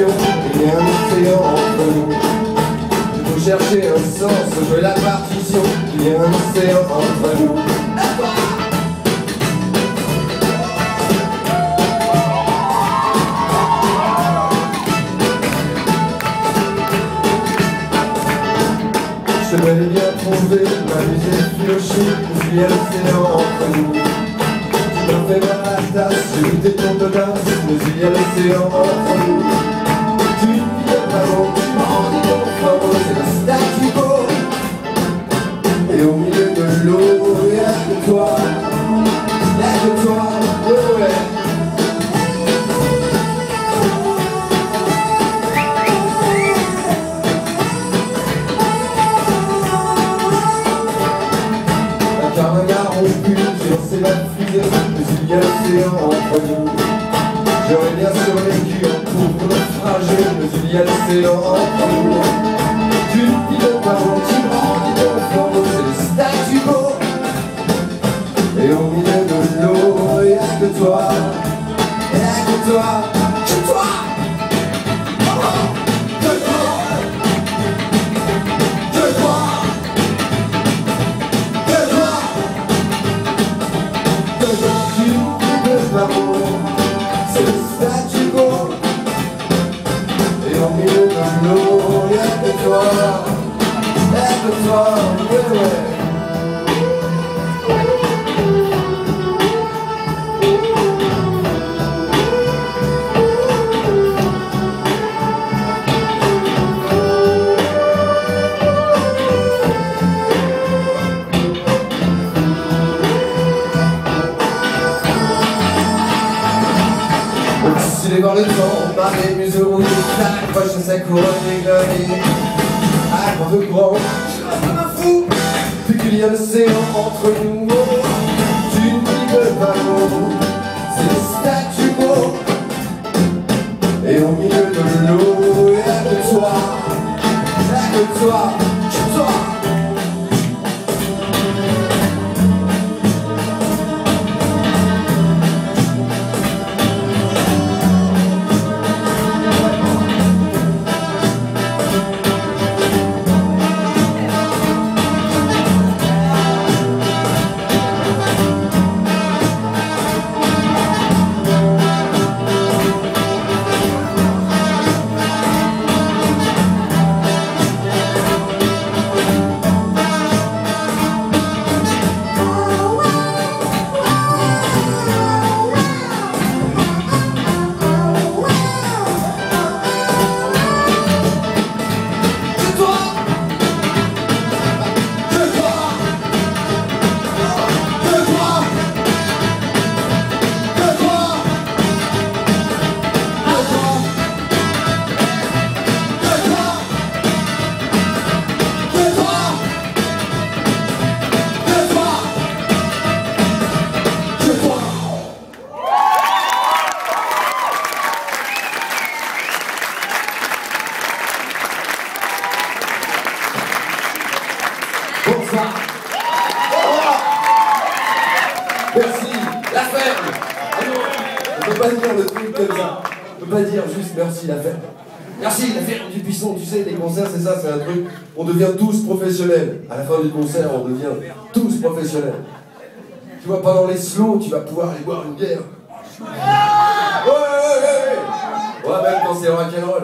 passion et un océan entre nous. Il faut chercher un sens de la partition et un océan entre nous. Je vais bien trouver ma musique piochée, puis l'océan entre nous. Je me fais mal à la tasse, je lui mais il y a l'océan entre nous. L'océan entre nous. J'aurais bien survécu en pauvre naufragé, mais il y a l'océan entre nous. Tu pardon, tu me rendis de fort, c'est le statu quo. Et au milieu de l'eau, y'a que toi, y'a que toi, Si les bords de temps, marées, musées rouges, sac, poche à sa couronne, églonée à grand grand, je reste comme un fou, vu qu'il y a l'océan entre nous. Oh, Tu ne dis pas mot, c'est le statu quo. Et au milieu de l'eau, y'a que toi, y'a que toi. Merci. La ferme. On peut pas dire le truc comme ça. On peut pas dire juste merci la ferme. Merci la ferme du buisson. Tu sais, les concerts, c'est ça, c'est un truc. On devient tous professionnels. À la fin du concert, on devient tous professionnels. Tu vois, pendant les slows, tu vas pouvoir aller boire une bière. Ouais, ouais, ouais, ouais. Ouais, même quand c'est rock'n'roll.